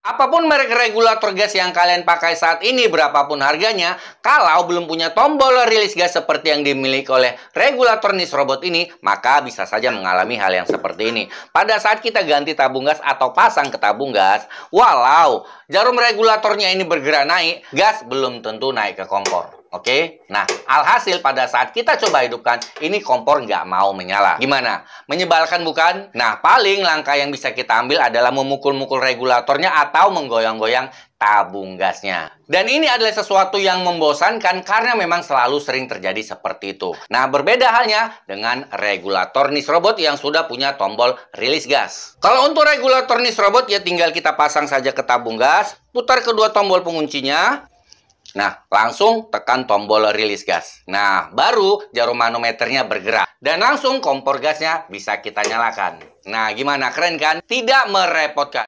Apa pun merek regulator gas yang kalian pakai saat ini, berapapun harganya, kalau belum punya tombol rilis gas seperti yang dimiliki oleh regulator NIS Robot ini, maka bisa saja mengalami hal yang seperti ini. Pada saat kita ganti tabung gas atau pasang ke tabung gas, walau jarum regulatornya ini bergerak naik, gas belum tentu naik ke kompor. Oke, nah alhasil pada saat kita coba hidupkan, ini kompor nggak mau menyala. Gimana? Menyebalkan bukan? Nah, paling langkah yang bisa kita ambil adalah memukul-mukul regulatornya atau menggoyang-goyang tabung gasnya. Dan ini adalah sesuatu yang membosankan karena memang selalu sering terjadi seperti itu. Nah, berbeda halnya dengan regulator NIS robot yang sudah punya tombol rilis gas. Kalau untuk regulator NIS robot ya tinggal kita pasang saja ke tabung gas, putar kedua tombol penguncinya, Nah, langsung tekan tombol rilis gas. Nah, baru jarum manometernya bergerak. Dan langsung kompor gasnya bisa kita nyalakan. Nah, gimana? Keren kan? Tidak merepotkan.